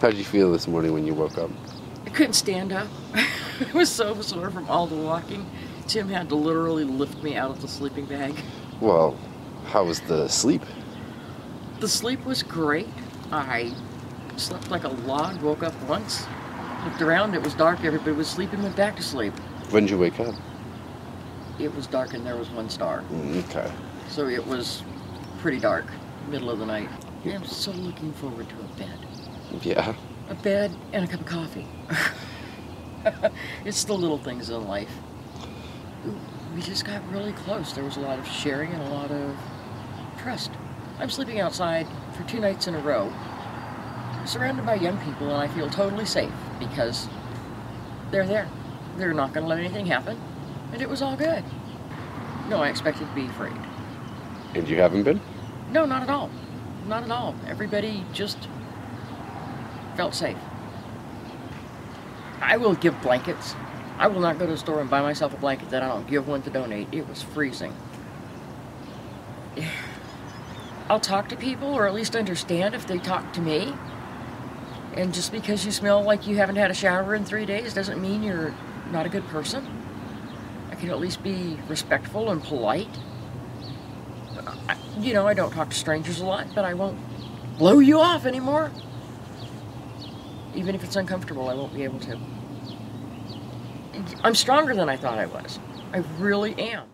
How did you feel this morning when you woke up? I couldn't stand up. I was so sore from all the walking. Tim had to literally lift me out of the sleeping bag. Well, how was the sleep? The sleep was great. I slept like a log, woke up once, looked around, it was dark, everybody was sleeping, went back to sleep. When did you wake up? It was dark and there was one star. Mm, Okay. So it was pretty dark, middle of the night. I'm so looking forward to a bed. Yeah. A bed and a cup of coffee. it's the little things in life. We just got really close. There was a lot of sharing and a lot of trust. I'm sleeping outside for two nights in a row, surrounded by young people, and I feel totally safe because they're there. They're not going to let anything happen, and it was all good. No, I expected to be afraid. And you haven't been? No, not at all. Not at all. Everybody just felt safe. I will give blankets. I will not go to the store and buy myself a blanket that I don't give one to donate. It was freezing. I'll talk to people or at least understand if they talk to me. And just because you smell like you haven't had a shower in three days doesn't mean you're not a good person. I can at least be respectful and polite. I, you know, I don't talk to strangers a lot, but I won't blow you off anymore. Even if it's uncomfortable, I won't be able to. I'm stronger than I thought I was. I really am.